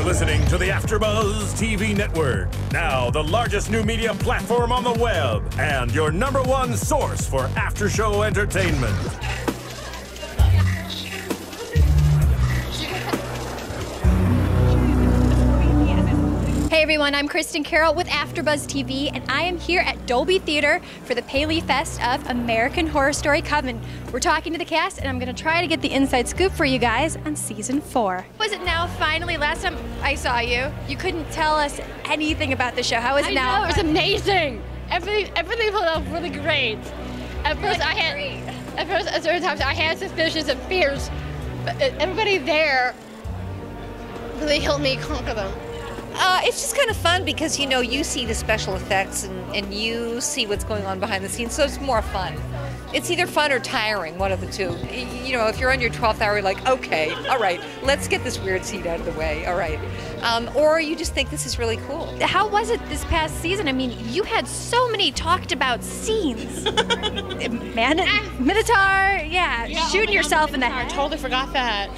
You're listening to the AfterBuzz TV network, now the largest new media platform on the web, and your number one source for after-show entertainment. Hey everyone, I'm Kristin Carole with AfterBuzz TV, and I am here at Dolby Theater for the Paley Fest of American Horror Story Coven. We're talking to the cast, and I'm going to try to get the inside scoop for you guys on season four. Was it now finally? Last time I saw you, you couldn't tell us anything about the show. How is it I now? know, it was amazing. Everything, everything pulled off really great. At first, I had, at first, at certain times, I had suspicions and fears, but uh, everybody there really helped me conquer them. Uh, it's just kind of fun because you know you see the special effects and, and you see what's going on behind the scenes, so it's more fun. It's either fun or tiring, one of the two. You know, if you're on your 12th hour, you're like, okay, all right, let's get this weird scene out of the way, all right. Um, or you just think this is really cool. How was it this past season? I mean, you had so many talked about scenes. Man, Minotaur, yeah, shooting yourself in the head. I head. totally forgot that.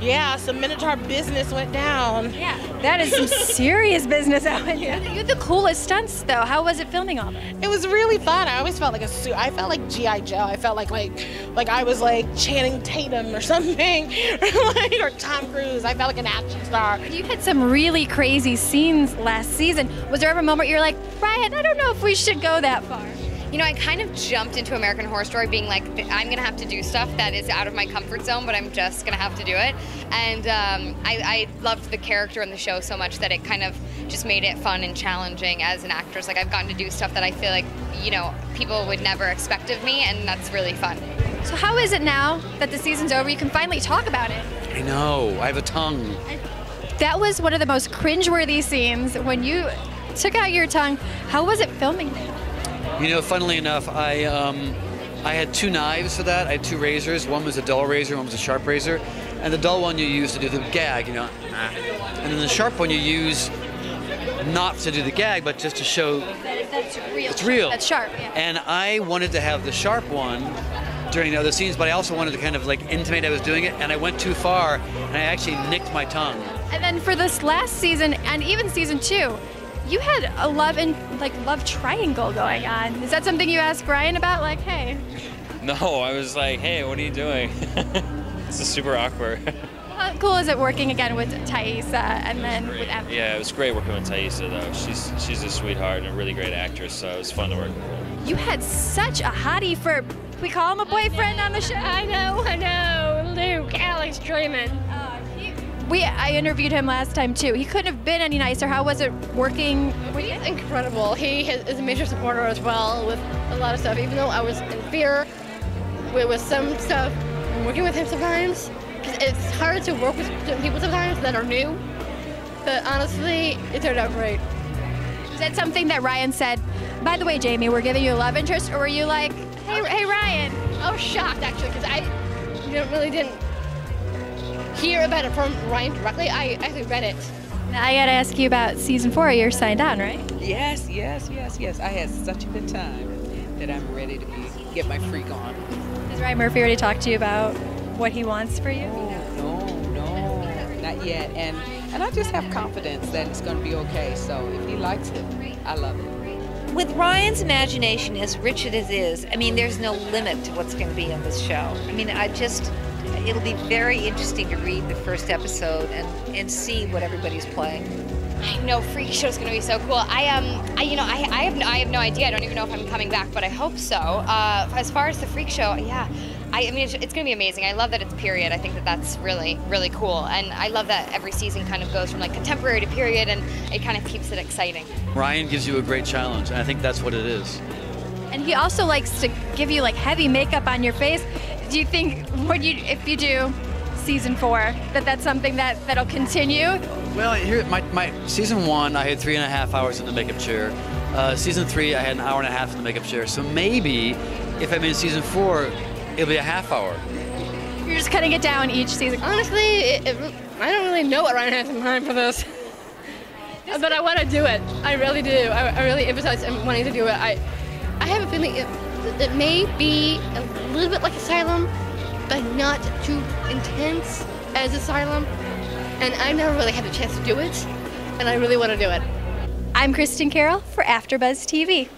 Yeah, some Minotaur business went down. Yeah, that is some serious business out here. You had the coolest stunts, though. How was it filming all that? It was really fun. I always felt like a suit. I felt like GI Joe. I felt like like like I was like Channing Tatum or something, or, like, or Tom Cruise. I felt like an action star. You had some really crazy scenes last season. Was there ever a moment you're like, Ryan, I don't know if we should go that far? You know, I kind of jumped into American Horror Story being like, I'm going to have to do stuff that is out of my comfort zone, but I'm just going to have to do it. And um, I, I loved the character in the show so much that it kind of just made it fun and challenging as an actress. Like, I've gotten to do stuff that I feel like, you know, people would never expect of me, and that's really fun. So, how is it now that the season's over? You can finally talk about it. I know. I have a tongue. That was one of the most cringeworthy scenes when you took out your tongue. How was it filming? You know, funnily enough, I um, I had two knives for that. I had two razors. One was a dull razor, one was a sharp razor. And the dull one you use to do the gag, you know. And then the sharp one you use not to do the gag, but just to show That's real. it's real. That's sharp. Yeah. And I wanted to have the sharp one during the other scenes, but I also wanted to kind of like intimate I was doing it, and I went too far, and I actually nicked my tongue. And then for this last season and even season two, you had a love and like love triangle going on. Is that something you asked Brian about? Like, hey, No, I was like, hey, what are you doing? this is super awkward. how cool is it working again with Taissa and then with Evan? yeah, it was great working with Taissa though. She's she's a sweetheart and a really great actress, so it was fun to work with her. You had such a hottie for we call him a boyfriend on the show. I know, I know. Luke, Alex Dreymon. We I interviewed him last time too. He couldn't have been any nicer. How was it working? He's incredible. He is a major supporter as well with a lot of stuff. Even though I was in fear with, some stuff, I'm working with him sometimes. 'cause it's hard to work with people sometimes that are new. But honestly, it turned out great. Is that something that Ryan said? By the way, Jamie, we're giving you a love interest, or were you like, hey, hey, Ryan? I was shocked actually because I didn't, really didn't hear about it from Ryan directly. I actually read it. Now I gotta ask you about season four. You're signed on, right? Yes, yes, yes, yes. I had such a good time that I'm ready to be, get my freak on. Has Ryan Murphy already talked to you about what he wants for you? Oh, no, no, not yet. And and I just have confidence that it's going to be okay. So if he likes it, I love it. With Ryan's imagination, as rich as it is, I mean, there's no limit to what's going to be in this show. I mean, I just, it'll be very interesting to read the first episode and, and see what everybody's playing. I know Freak Show's gonna be so cool. I um, I you know, I, I have no, I have no idea. I don't even know if I'm coming back, but I hope so. Uh, as far as the Freak Show, yeah, I, I mean, it's, it's gonna be amazing. I love that it's period. I think that that's really, really cool, and I love that every season kind of goes from like contemporary to period, and it kind of keeps it exciting. Ryan gives you a great challenge, and I think that's what it is. And he also likes to give you like heavy makeup on your face. Do you think when you if you do season four that that's something that that'll continue? Well, here, my, my season one, I had three and a half hours in the makeup chair. Uh, season three, I had an hour and a half in the makeup chair. So maybe if I'm in season four, it'll be a half hour. You're just cutting it down each season. Honestly, it, it, I don't really know what Ryan has in mind for this. but I want to do it. I really do. I, I really emphasize wanting to do it. I, I have a feeling it, it may be a little bit like Asylum, but not too intense as Asylum. and I never really had the chance to do it, and I really want to do it. I'm Kristin Carole for AfterBuzz TV.